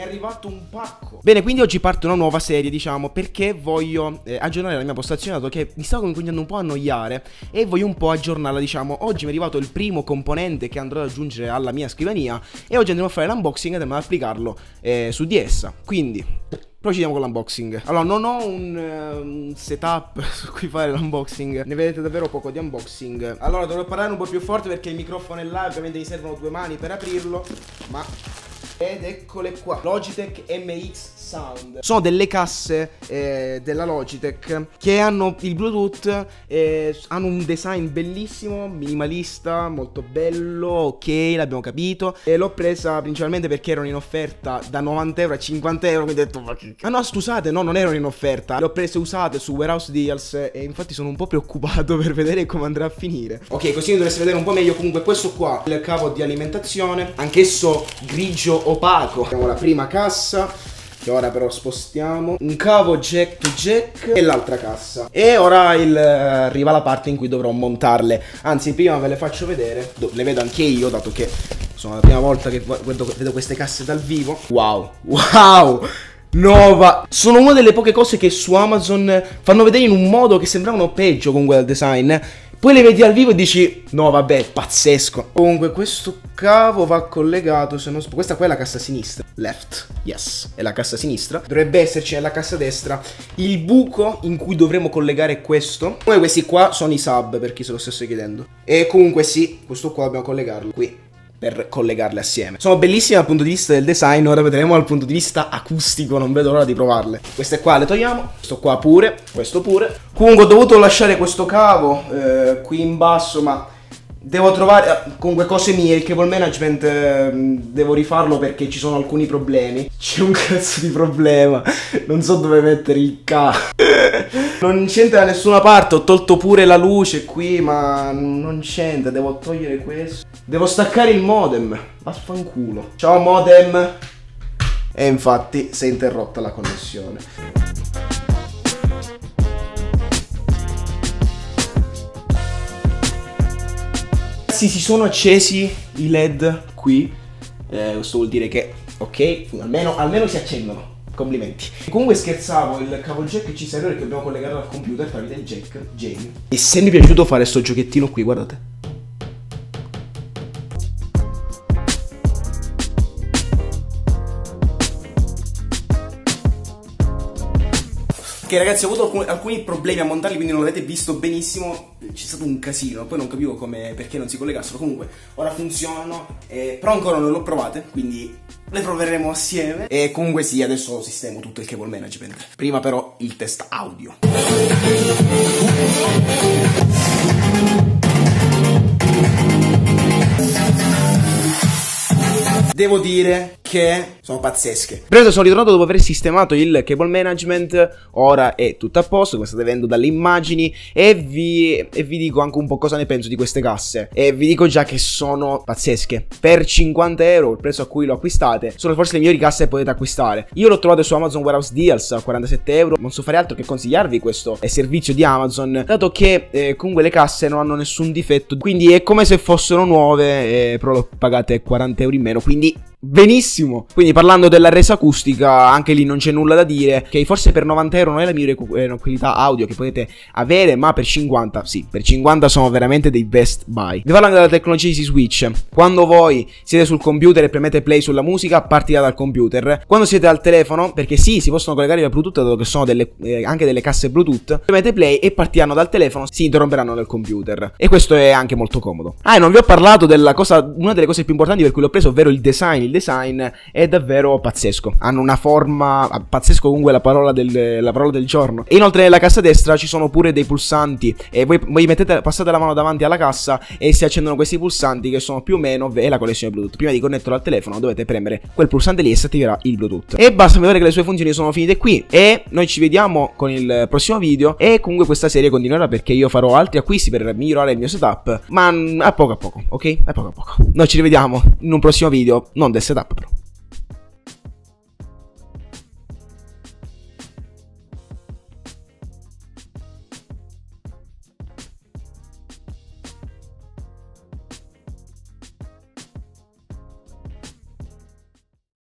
è arrivato un pacco. Bene, quindi oggi parte una nuova serie, diciamo, perché voglio eh, aggiornare la mia postazione, dato che mi stavo cominciando un po' a annoiare e voglio un po' aggiornarla, diciamo. Oggi mi è arrivato il primo componente che andrò ad aggiungere alla mia scrivania e oggi andremo a fare l'unboxing e andremo ad applicarlo eh, su di essa. Quindi, Procediamo con l'unboxing. Allora, non ho un, uh, setup su cui fare l'unboxing. Ne vedete davvero poco di unboxing. Allora, dovrò parlare un po' più forte perché il microfono è là. Ovviamente mi servono due mani per aprirlo. Ma ed eccole qua. Logitech MX Sound. Sono delle casse eh, della Logitech Che hanno il Bluetooth eh, Hanno un design bellissimo Minimalista, molto bello Ok, l'abbiamo capito. E l'ho presa principalmente perché erano in offerta Da 90 euro a 50 euro Mi ho detto ma che... Ah no scusate, no non erano in offerta. Le ho prese usate su Warehouse Deals E infatti sono un po' preoccupato per vedere come andrà a finire. Ok, così dovreste vedere un po' meglio. Comunque questo qua Il cavo di alimentazione Anch'esso grigio opaco. Abbiamo la prima cassa che ora però spostiamo. Un cavo jack to jack e l'altra cassa. E ora il, arriva la parte in cui dovrò montarle. Anzi prima ve le faccio vedere. Le vedo anche io dato che sono la prima volta che vedo, vedo queste casse dal vivo. Wow wow! Nova! Sono una delle poche cose che su Amazon fanno vedere in un modo che sembravano peggio con quel design poi le vedi al vivo e dici, no vabbè, pazzesco. Comunque questo cavo va collegato, se non sbaglio, questa qua è la cassa sinistra. Left, yes, è la cassa sinistra. Dovrebbe esserci nella cassa destra il buco in cui dovremo collegare questo. Poi questi qua sono i sub, per chi se lo stesse chiedendo. E comunque sì, questo qua dobbiamo collegarlo qui per collegarle assieme. Sono bellissime dal punto di vista del design, ora vedremo dal punto di vista acustico, non vedo l'ora di provarle. Queste qua le togliamo, questo qua pure, questo pure. Comunque ho dovuto lasciare questo cavo eh, qui in basso, ma Devo trovare eh, comunque cose mie, il cable management eh, devo rifarlo perché ci sono alcuni problemi. C'è un cazzo di problema, non so dove mettere il cavo. non c'entra da nessuna parte, ho tolto pure la luce qui, ma non c'entra, devo togliere questo. Devo staccare il modem, vaffanculo. Ciao modem. E infatti si è interrotta la connessione. Ragazzi si sono accesi i led qui. Eh, Questo vuol dire che ok almeno, almeno si accendono. Complimenti. Comunque scherzavo il cavo jack ci serve perché dobbiamo collegarlo al computer tramite il jack Jamie E se mi è piaciuto fare sto giochettino qui guardate Ok ragazzi ho avuto alcuni, alcuni, problemi a montarli quindi non l'avete visto benissimo. C'è stato un casino Poi non capivo come, perché non si collegassero. Comunque ora funzionano eh, Però ancora non le ho provate Quindi le proveremo assieme. E comunque sì adesso sistemo tutto il cable management. Prima però il test audio. Devo dire che sono pazzesche. Preso sono ritornato dopo aver sistemato il cable management, ora è tutto a posto, come state vedendo dalle immagini, e vi, e vi dico anche un po' cosa ne penso di queste casse. E vi dico già che sono pazzesche. Per 50 euro, il prezzo a cui lo acquistate, sono forse le migliori casse che potete acquistare. Io l'ho trovato su Amazon Warehouse Deals a 47 euro, non so fare altro che consigliarvi questo servizio di Amazon, dato che eh, comunque le casse non hanno nessun difetto, quindi è come se fossero nuove, eh, però lo pagate 40 euro in meno, quindi benissimo. Quindi parlando della resa acustica, anche lì non c'è nulla da dire. Che forse per 90 euro non è la migliore eh, qualità audio che potete avere, ma per 50, sì, per 50 sono veramente dei best buy. Vi parlando della tecnologia Easy Switch. Quando voi siete sul computer e premete play sulla musica, partirà dal computer. Quando siete al telefono, perché sì, si possono collegare via Bluetooth, dato che sono delle, eh, anche delle casse Bluetooth, premete play e partiranno dal telefono, si interromperanno nel computer. E questo è anche molto comodo. Ah, e non vi ho parlato della cosa, una delle cose più importanti per cui l'ho preso, ovvero il design il design è davvero pazzesco. Hanno una forma pazzesco comunque la parola del, la parola del giorno. E inoltre nella cassa destra ci sono pure dei pulsanti e voi, voi mettete, passate la mano davanti alla cassa e si accendono questi pulsanti che sono più o meno e la connessione Bluetooth. Prima di connetterlo al telefono dovete premere quel pulsante lì e si attiverà il Bluetooth. E basta vedere che le sue funzioni sono finite qui e noi ci vediamo con il prossimo video e comunque questa serie continuerà perché io farò altri acquisti per migliorare il mio setup, ma a poco a poco, ok? A poco a poco. Noi ci rivediamo in un prossimo video, non del setup però.